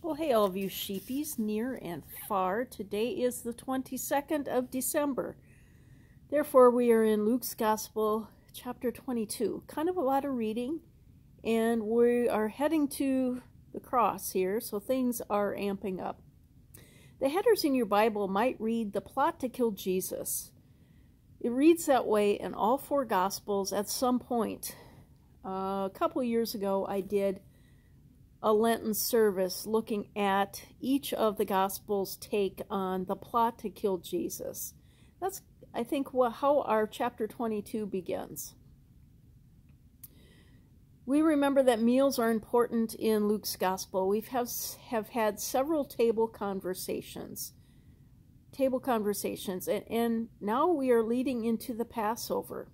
Well, hey, all of you sheepies near and far. Today is the 22nd of December. Therefore, we are in Luke's Gospel, chapter 22. Kind of a lot of reading, and we are heading to the cross here, so things are amping up. The headers in your Bible might read The Plot to Kill Jesus. It reads that way in all four Gospels at some point. Uh, a couple years ago, I did a Lenten service looking at each of the Gospels' take on the plot to kill Jesus. That's, I think, how our chapter 22 begins. We remember that meals are important in Luke's Gospel. We have, have had several table conversations. Table conversations, and, and now we are leading into the Passover.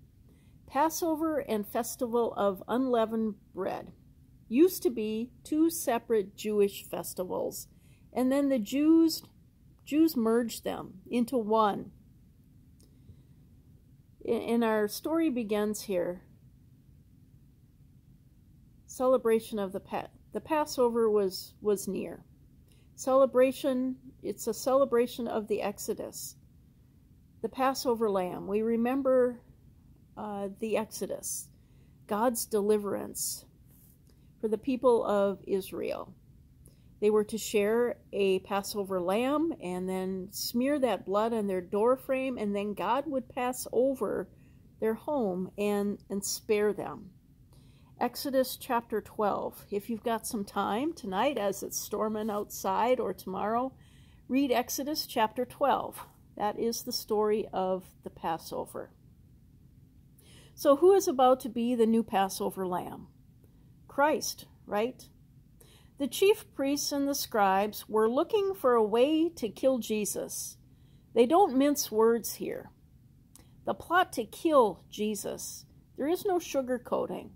Passover and Festival of Unleavened Bread used to be two separate Jewish festivals, and then the Jews Jews merged them into one. And our story begins here. Celebration of the pet. The Passover was was near. Celebration, it's a celebration of the Exodus. The Passover lamb. We remember uh, the Exodus, God's deliverance for the people of Israel. They were to share a Passover lamb and then smear that blood on their doorframe, and then God would pass over their home and, and spare them. Exodus chapter 12. If you've got some time tonight as it's storming outside or tomorrow, read Exodus chapter 12. That is the story of the Passover. So, who is about to be the new Passover lamb? Christ, right? The chief priests and the scribes were looking for a way to kill Jesus. They don't mince words here. The plot to kill Jesus, there is no sugarcoating.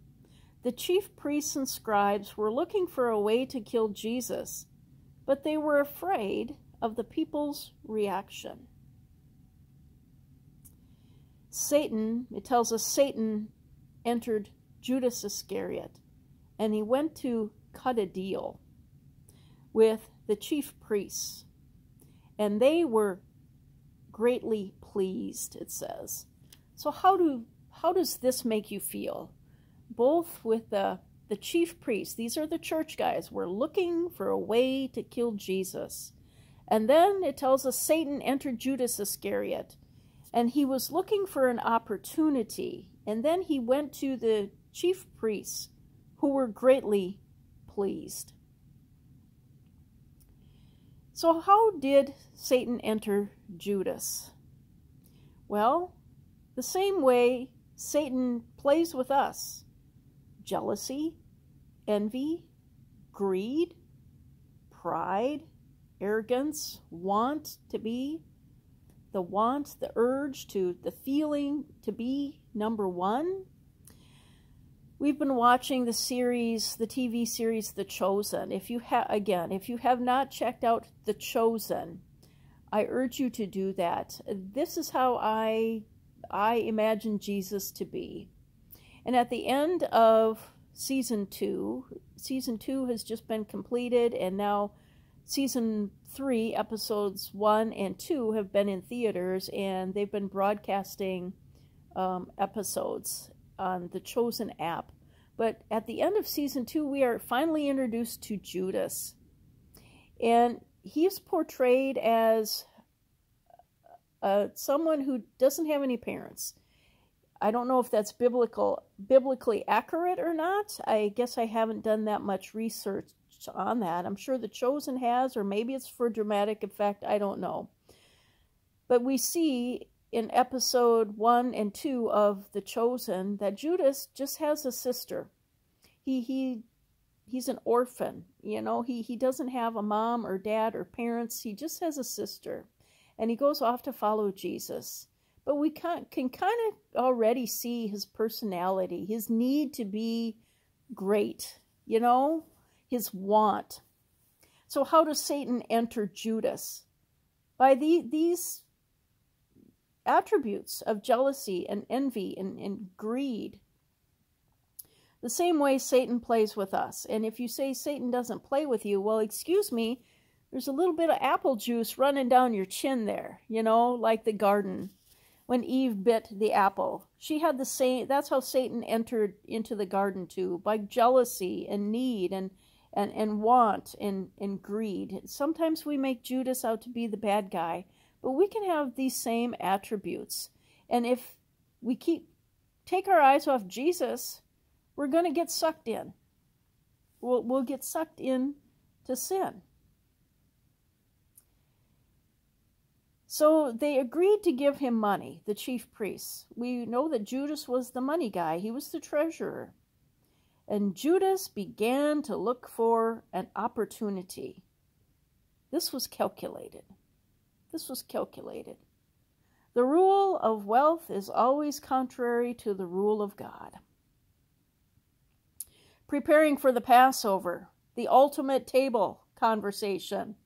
The chief priests and scribes were looking for a way to kill Jesus, but they were afraid of the people's reaction. Satan, it tells us Satan entered Judas Iscariot and he went to cut a deal with the chief priests. And they were greatly pleased, it says. So how do how does this make you feel? Both with the the chief priests, these are the church guys, were looking for a way to kill Jesus. And then it tells us Satan entered Judas Iscariot, and he was looking for an opportunity. And then he went to the chief priests who were greatly pleased. So, how did Satan enter Judas? Well, the same way Satan plays with us jealousy, envy, greed, pride, arrogance, want to be, the want, the urge to, the feeling to be number one, We've been watching the series, the TV series The Chosen. If you have again, if you have not checked out The Chosen, I urge you to do that. This is how I I imagine Jesus to be. And at the end of season 2, season 2 has just been completed and now season 3 episodes 1 and 2 have been in theaters and they've been broadcasting um, episodes on the Chosen app. But at the end of season two, we are finally introduced to Judas. And he's portrayed as uh, someone who doesn't have any parents. I don't know if that's biblical, biblically accurate or not. I guess I haven't done that much research on that. I'm sure The Chosen has, or maybe it's for dramatic effect. I don't know. But we see in episode one and two of The Chosen that Judas just has a sister. He he he's an orphan, you know. He he doesn't have a mom or dad or parents. He just has a sister. And he goes off to follow Jesus. But we can, can kind of already see his personality, his need to be great, you know, his want. So how does Satan enter Judas? By the, these attributes of jealousy and envy and, and greed. The same way Satan plays with us. And if you say Satan doesn't play with you, well, excuse me, there's a little bit of apple juice running down your chin there, you know, like the garden when Eve bit the apple. She had the same, that's how Satan entered into the garden too, by jealousy and need and, and, and want and, and greed. Sometimes we make Judas out to be the bad guy, but we can have these same attributes. And if we keep, take our eyes off Jesus, we're going to get sucked in. We'll, we'll get sucked in to sin. So they agreed to give him money, the chief priests. We know that Judas was the money guy, he was the treasurer. And Judas began to look for an opportunity. This was calculated. This was calculated. The rule of wealth is always contrary to the rule of God. Preparing for the Passover, the ultimate table conversation.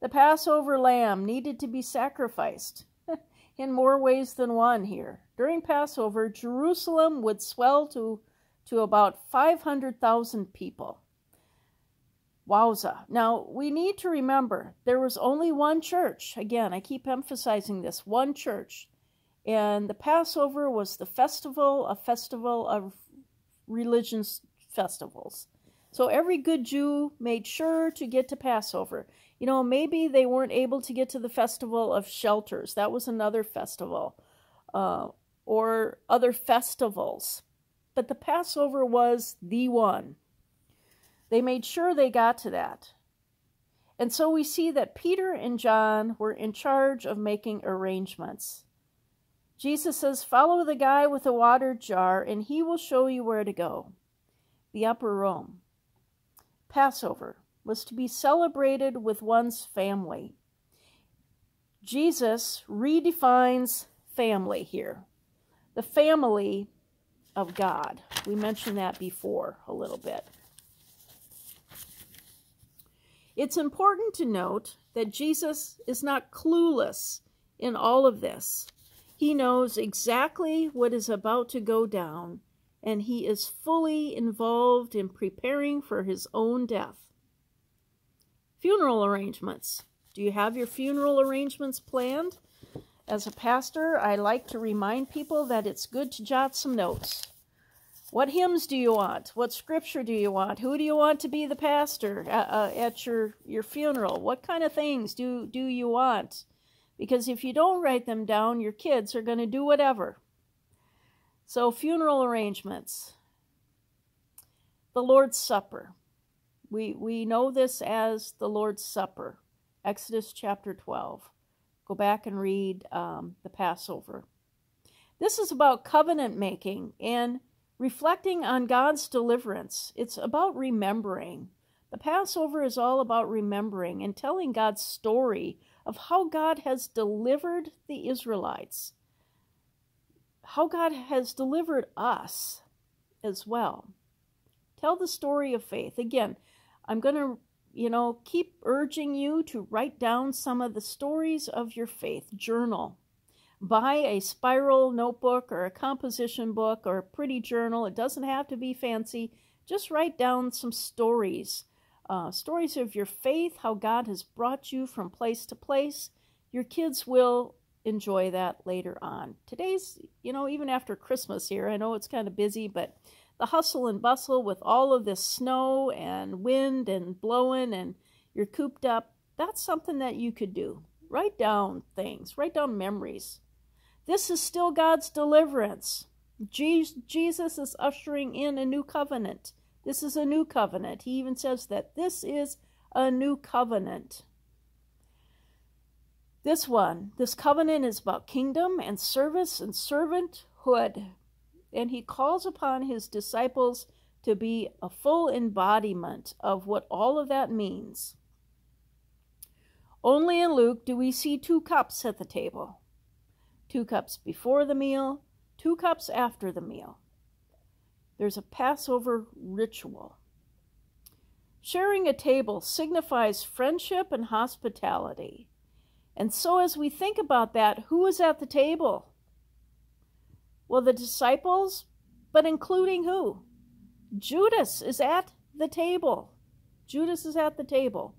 The Passover lamb needed to be sacrificed in more ways than one here. During Passover, Jerusalem would swell to, to about 500,000 people. Wowza. Now, we need to remember there was only one church. Again, I keep emphasizing this one church. And the Passover was the festival, a festival of religious festivals. So every good Jew made sure to get to Passover. You know, maybe they weren't able to get to the Festival of Shelters. That was another festival. Uh, or other festivals. But the Passover was the one. They made sure they got to that. And so we see that Peter and John were in charge of making arrangements. Jesus says, Follow the guy with the water jar, and he will show you where to go. The upper room. Passover was to be celebrated with one's family. Jesus redefines family here the family of God. We mentioned that before a little bit. It's important to note that Jesus is not clueless in all of this. He knows exactly what is about to go down, and he is fully involved in preparing for his own death. Funeral arrangements. Do you have your funeral arrangements planned? As a pastor, I like to remind people that it's good to jot some notes. What hymns do you want? What scripture do you want? Who do you want to be the pastor at, uh, at your, your funeral? What kind of things do, do you want? Because if you don't write them down, your kids are going to do whatever. So, funeral arrangements. The Lord's Supper. We, we know this as the Lord's Supper, Exodus chapter 12. Go back and read um, the Passover. This is about covenant making and reflecting on God's deliverance. It's about remembering. The Passover is all about remembering and telling God's story of how God has delivered the Israelites, how God has delivered us as well. Tell the story of faith. Again, I'm going to, you know, keep urging you to write down some of the stories of your faith. Journal. Buy a spiral notebook or a composition book or a pretty journal. It doesn't have to be fancy. Just write down some stories. Uh, stories of your faith, how God has brought you from place to place. Your kids will enjoy that later on. Today's, you know, even after Christmas here, I know it's kind of busy, but the hustle and bustle with all of this snow and wind and blowing and you're cooped up, that's something that you could do. Write down things, write down memories. This is still God's deliverance. Jesus is ushering in a new covenant. This is a new covenant. He even says that this is a new covenant. This one, this covenant is about kingdom and service and servanthood and he calls upon his disciples to be a full embodiment of what all of that means. Only in Luke do we see two cups at the table two cups before the meal, two cups after the meal. There's a Passover ritual. Sharing a table signifies friendship and hospitality. And so, as we think about that, who is at the table? Well, the disciples, but including who? Judas is at the table. Judas is at the table.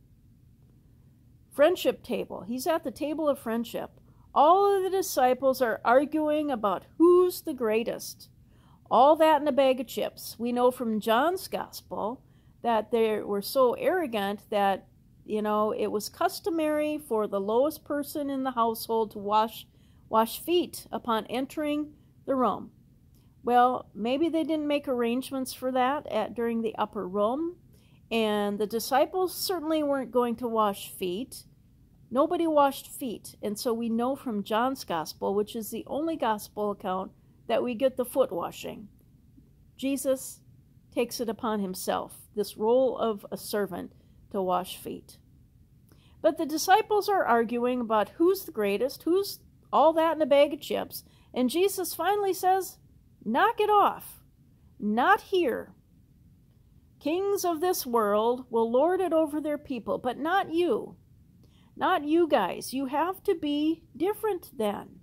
Friendship table. He's at the table of friendship. All of the disciples are arguing about who's the greatest. All that in a bag of chips. We know from John's gospel that they were so arrogant that, you know, it was customary for the lowest person in the household to wash wash feet upon entering the room. Well, maybe they didn't make arrangements for that at during the upper room, and the disciples certainly weren't going to wash feet. Nobody washed feet, and so we know from John's gospel, which is the only gospel account that we get the foot washing. Jesus takes it upon himself, this role of a servant, to wash feet. But the disciples are arguing about who's the greatest, who's all that in a bag of chips, and Jesus finally says, Knock it off. Not here. Kings of this world will lord it over their people, but not you. Not you guys. You have to be different then.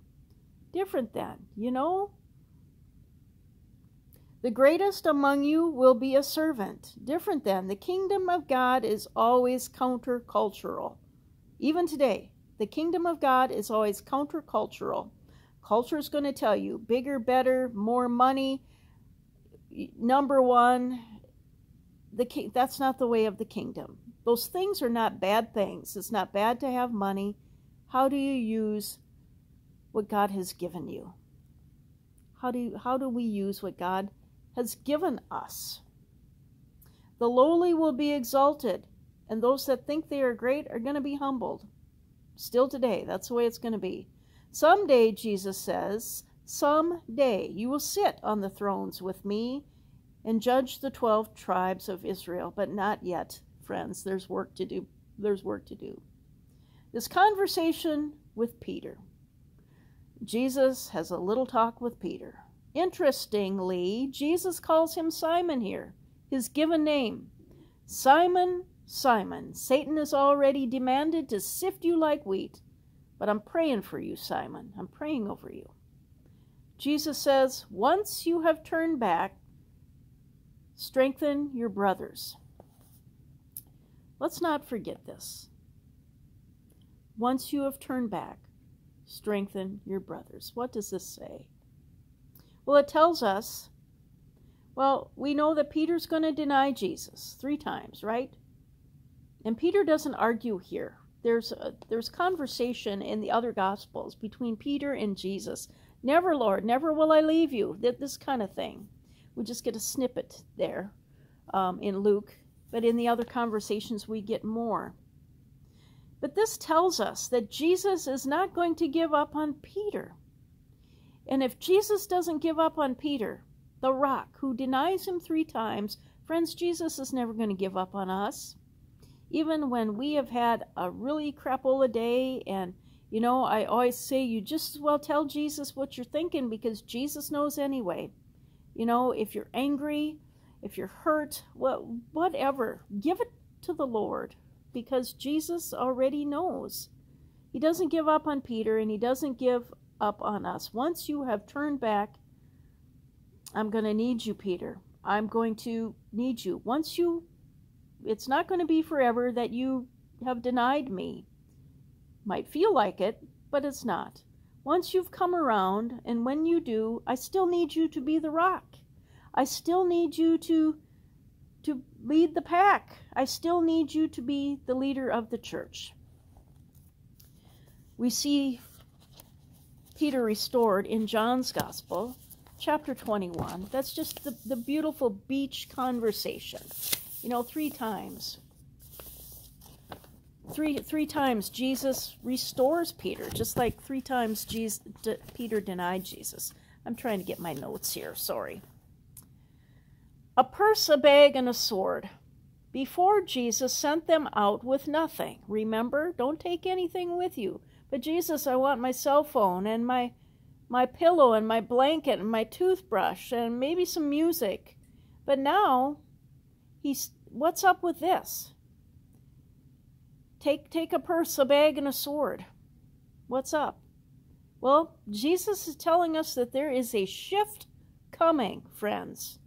Different then, you know? The greatest among you will be a servant. Different than. The kingdom of God is always countercultural. Even today, the kingdom of God is always countercultural. Culture is going to tell you bigger, better, more money, number one. The that's not the way of the kingdom. Those things are not bad things. It's not bad to have money. How do you use what God has given you? How do you, how do we use what God has given us. The lowly will be exalted, and those that think they are great are going to be humbled. Still today, that's the way it's going to be. Someday, Jesus says, someday you will sit on the thrones with me and judge the 12 tribes of Israel, but not yet, friends. There's work to do. There's work to do. This conversation with Peter. Jesus has a little talk with Peter. Interestingly, Jesus calls him Simon here, his given name. Simon, Simon, Satan has already demanded to sift you like wheat, but I'm praying for you, Simon. I'm praying over you. Jesus says, Once you have turned back, strengthen your brothers. Let's not forget this. Once you have turned back, strengthen your brothers. What does this say? Well, it tells us, well, we know that Peter's going to deny Jesus three times, right? And Peter doesn't argue here. There's a, there's conversation in the other gospels between Peter and Jesus. Never, Lord, never will I leave you. This kind of thing. We just get a snippet there um, in Luke, but in the other conversations we get more. But this tells us that Jesus is not going to give up on Peter. And if Jesus doesn't give up on Peter, the rock, who denies him three times, friends, Jesus is never going to give up on us. Even when we have had a really crapola day, and you know, I always say you just as well tell Jesus what you're thinking because Jesus knows anyway. You know, if you're angry, if you're hurt, whatever, give it to the Lord because Jesus already knows. He doesn't give up on Peter and he doesn't give up on us. Once you have turned back, I'm going to need you, Peter. I'm going to need you. Once you, it's not going to be forever that you have denied me. Might feel like it, but it's not. Once you've come around, and when you do, I still need you to be the rock. I still need you to to lead the pack. I still need you to be the leader of the church. We see Peter restored in John's Gospel, chapter 21. That's just the, the beautiful beach conversation. You know, three times. Three, three times Jesus restores Peter, just like three times Jesus, Peter denied Jesus. I'm trying to get my notes here, sorry. A purse, a bag, and a sword. Before Jesus sent them out with nothing. Remember, don't take anything with you. But Jesus, I want my cell phone and my my pillow and my blanket and my toothbrush and maybe some music. But now he's what's up with this? Take take a purse, a bag and a sword. What's up? Well, Jesus is telling us that there is a shift coming, friends.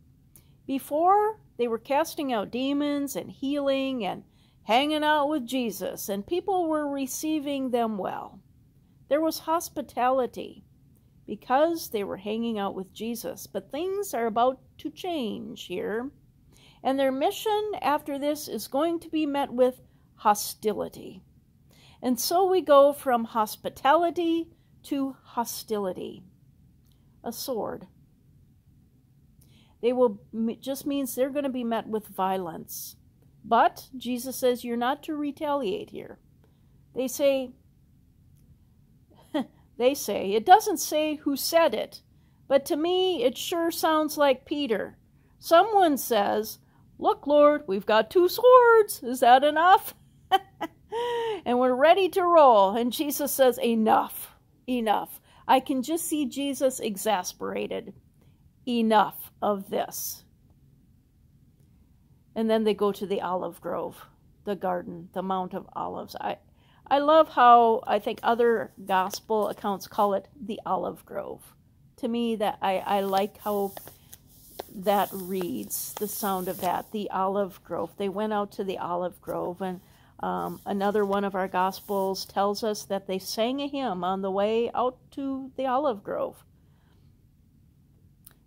Before, they were casting out demons and healing and hanging out with Jesus, and people were receiving them well. There was hospitality because they were hanging out with Jesus. But things are about to change here. And their mission after this is going to be met with hostility. And so we go from hospitality to hostility. A sword. They will just means they're going to be met with violence. But Jesus says you're not to retaliate here. They say, they say, it doesn't say who said it, but to me it sure sounds like Peter. Someone says, Look, Lord, we've got two swords. Is that enough? and we're ready to roll. And Jesus says, Enough, enough. I can just see Jesus exasperated. Enough of this. And then they go to the olive grove, the garden, the Mount of Olives. I, I love how I think other gospel accounts call it the olive grove. To me, that I, I like how that reads, the sound of that, the olive grove. They went out to the olive grove, and um, another one of our gospels tells us that they sang a hymn on the way out to the olive grove.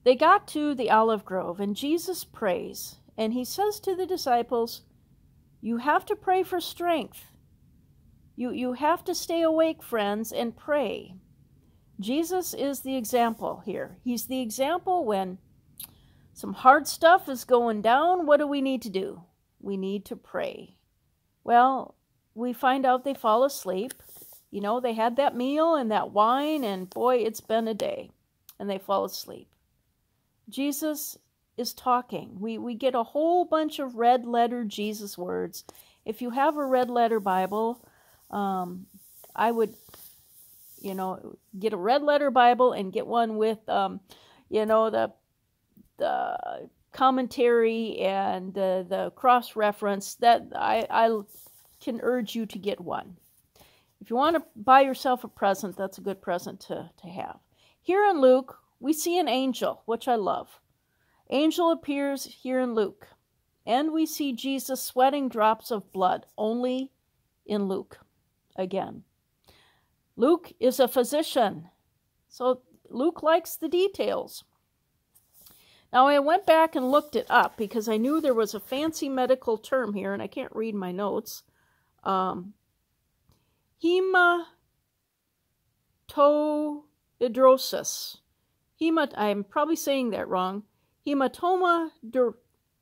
They got to the olive grove, and Jesus prays, and he says to the disciples, You have to pray for strength. You, you have to stay awake, friends, and pray. Jesus is the example here. He's the example when some hard stuff is going down. What do we need to do? We need to pray. Well, we find out they fall asleep. You know, they had that meal and that wine, and boy, it's been a day. And they fall asleep. Jesus is talking. We, we get a whole bunch of red letter Jesus words. If you have a red letter Bible, um, I would, you know, get a red letter Bible and get one with, um, you know, the the commentary and the the cross reference. That I I can urge you to get one. If you want to buy yourself a present, that's a good present to, to have. Here in Luke, we see an angel, which I love. Angel appears here in Luke, and we see Jesus sweating drops of blood only in Luke again. Luke is a physician, so Luke likes the details. Now, I went back and looked it up because I knew there was a fancy medical term here, and I can't read my notes. Um, hematodrosis. Hemat I'm probably saying that wrong. Hematoma,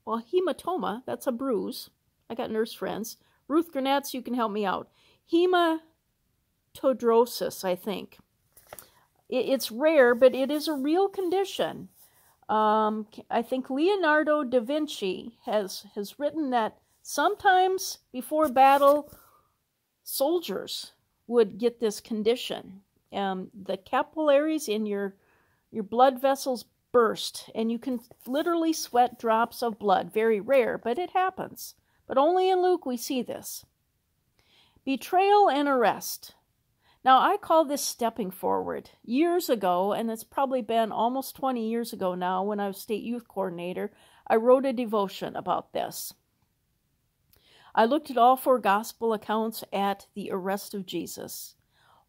well, hematoma, that's a bruise. I got nurse friends. Ruth Granatz, you can help me out hematodrosis, I think. It's rare, but it is a real condition. Um, I think Leonardo da Vinci has, has written that sometimes before battle, soldiers would get this condition. Um, the capillaries in your your blood vessels burst, and you can literally sweat drops of blood. Very rare, but it happens. But only in Luke we see this. Betrayal and arrest. Now, I call this stepping forward. Years ago, and it's probably been almost 20 years ago now when I was state youth coordinator, I wrote a devotion about this. I looked at all four gospel accounts at the arrest of Jesus.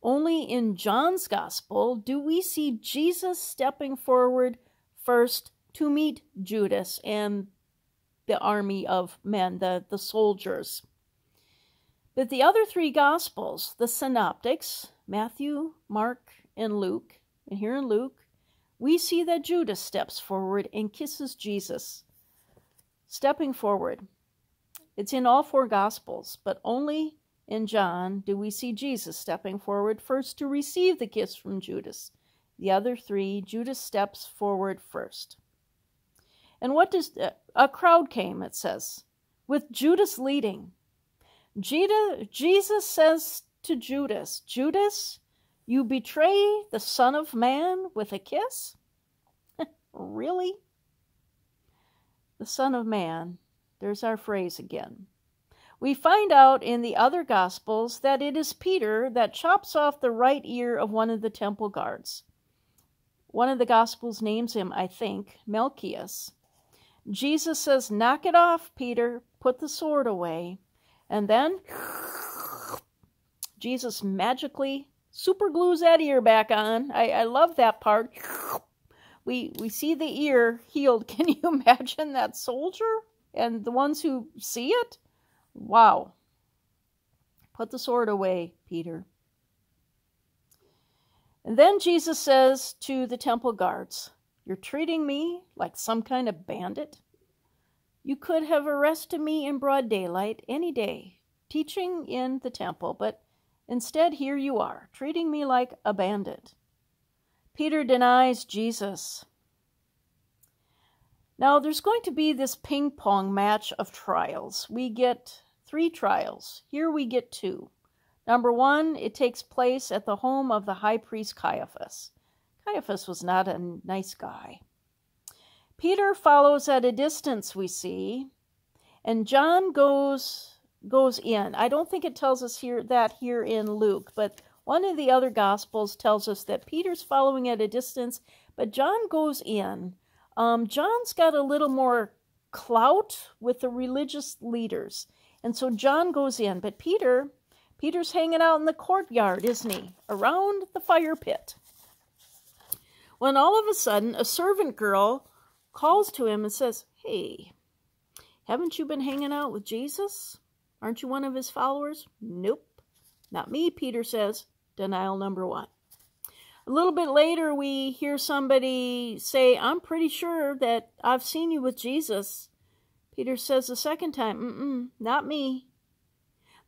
Only in John's gospel do we see Jesus stepping forward first to meet Judas and the army of men, the, the soldiers. But the other three Gospels, the Synoptics, Matthew, Mark, and Luke, and here in Luke, we see that Judas steps forward and kisses Jesus. Stepping forward. It's in all four Gospels, but only in John do we see Jesus stepping forward first to receive the kiss from Judas. The other three, Judas steps forward first. And what does uh, a crowd came, it says, with Judas leading. Jesus says to Judas, Judas, you betray the Son of Man with a kiss? really? The Son of Man. There's our phrase again. We find out in the other Gospels that it is Peter that chops off the right ear of one of the temple guards. One of the Gospels names him, I think, Malchus. Jesus says, Knock it off, Peter. Put the sword away. And then Jesus magically super glues that ear back on. I, I love that part. We we see the ear healed. Can you imagine that soldier and the ones who see it? Wow. Put the sword away, Peter. And then Jesus says to the temple guards, You're treating me like some kind of bandit? You could have arrested me in broad daylight any day, teaching in the temple, but instead here you are, treating me like a bandit. Peter denies Jesus. Now, there's going to be this ping pong match of trials. We get three trials. Here we get two. Number one, it takes place at the home of the high priest Caiaphas. Caiaphas was not a nice guy. Peter follows at a distance, we see, and John goes goes in. I don't think it tells us here that here in Luke, but one of the other gospels tells us that Peter's following at a distance, but John goes in. Um, John's got a little more clout with the religious leaders, and so John goes in, but Peter Peter's hanging out in the courtyard, isn't he? Around the fire pit. When all of a sudden a servant girl calls to him and says, Hey, haven't you been hanging out with Jesus? Aren't you one of his followers? Nope. Not me, Peter says. Denial number one. A little bit later, we hear somebody say, I'm pretty sure that I've seen you with Jesus. Peter says the second time, Mm-mm, not me.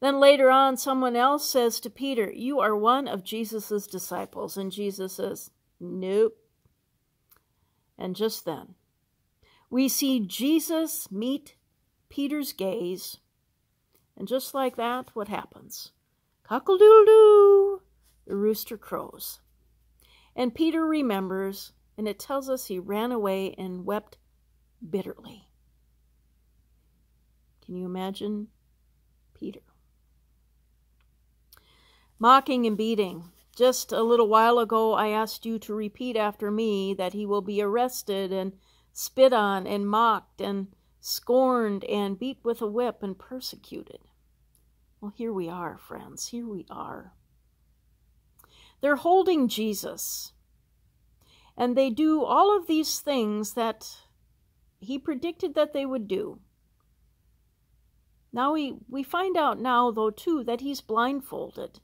Then later on, someone else says to Peter, You are one of Jesus' disciples. And Jesus says, Nope. And just then, we see Jesus meet Peter's gaze. And just like that, what happens? Cockle doodle doo! The rooster crows. And Peter remembers, and it tells us he ran away and wept bitterly. Can you imagine Peter? Mocking and beating. Just a little while ago, I asked you to repeat after me that he will be arrested and spit on and mocked and scorned and beat with a whip and persecuted. Well, here we are, friends. Here we are. They're holding Jesus. And they do all of these things that he predicted that they would do. Now we, we find out now, though, too, that he's blindfolded.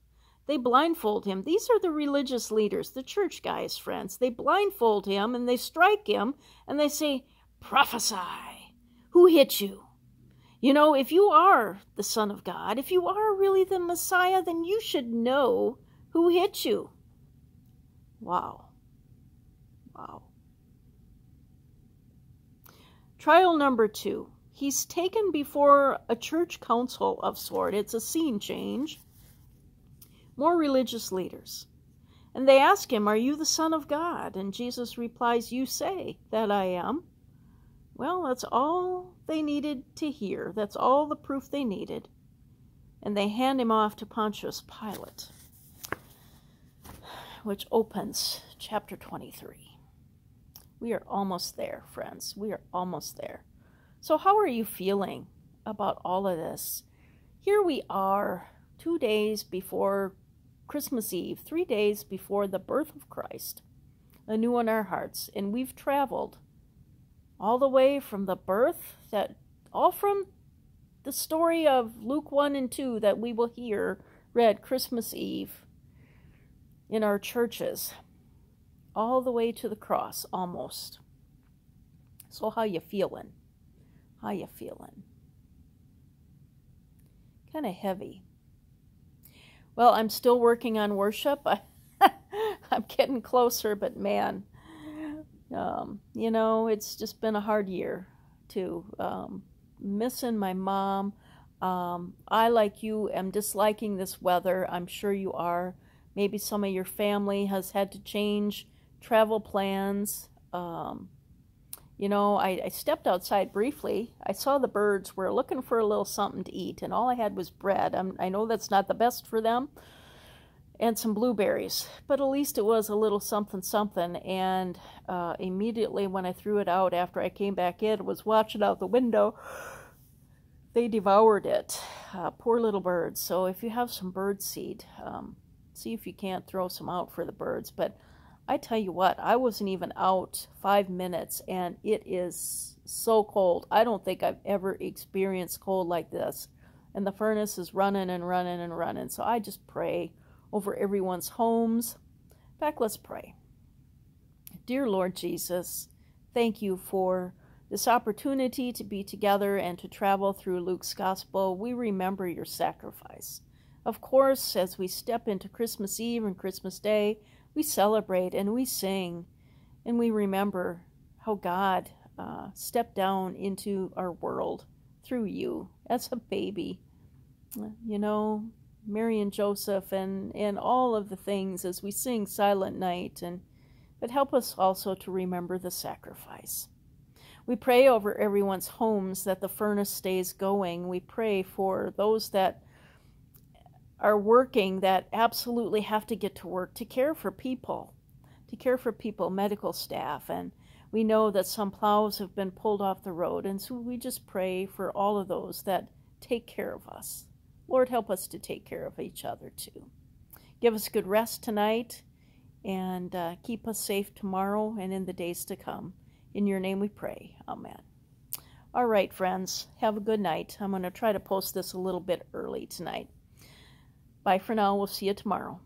They blindfold him. These are the religious leaders, the church guys, friends. They blindfold him and they strike him and they say, Prophesy. Who hit you? You know, if you are the Son of God, if you are really the Messiah, then you should know who hit you. Wow. Wow. Trial number two. He's taken before a church council of sort. It's a scene change more religious leaders. And they ask him, Are you the Son of God? And Jesus replies, You say that I am. Well, that's all they needed to hear. That's all the proof they needed. And they hand him off to Pontius Pilate, which opens chapter 23. We are almost there, friends. We are almost there. So, how are you feeling about all of this? Here we are, two days before Christmas Eve, three days before the birth of Christ, anew in our hearts. And we've traveled all the way from the birth, that all from the story of Luke 1 and 2 that we will hear read Christmas Eve in our churches, all the way to the cross, almost. So how you feeling? How you feeling? Kind of heavy. Well, I'm still working on worship. I'm getting closer, but man, um, you know, it's just been a hard year too. Um, missing my mom. Um, I, like you, am disliking this weather. I'm sure you are. Maybe some of your family has had to change travel plans. Um, you know, I, I, stepped outside briefly. I saw the birds were looking for a little something to eat, and all I had was bread. I'm, I know that's not the best for them, and some blueberries. But at least it was a little something something. And uh, immediately when I threw it out after I came back in, was watching out the window, they devoured it. Uh, poor little birds. So if you have some bird seed, um, see if you can't throw some out for the birds. But I tell you what, I wasn't even out five minutes and it is so cold. I don't think I've ever experienced cold like this. And the furnace is running and running and running. So I just pray over everyone's homes. In fact, let's pray. Dear Lord Jesus, thank you for this opportunity to be together and to travel through Luke's Gospel. We remember your sacrifice. Of course, as we step into Christmas Eve and Christmas Day, we celebrate and we sing and we remember how God uh, stepped down into our world through you as a baby. You know, Mary and Joseph and, and all of the things as we sing Silent Night, and but help us also to remember the sacrifice. We pray over everyone's homes that the furnace stays going. We pray for those that are working that absolutely have to get to work to care for people, to care for people, medical staff, and we know that some plows have been pulled off the road, and so we just pray for all of those that take care of us. Lord, help us to take care of each other too. Give us good rest tonight and uh, keep us safe tomorrow and in the days to come. In your name we pray. Amen. All right, friends, have a good night. I'm going to try to post this a little bit early tonight. Bye for now. We'll see you tomorrow.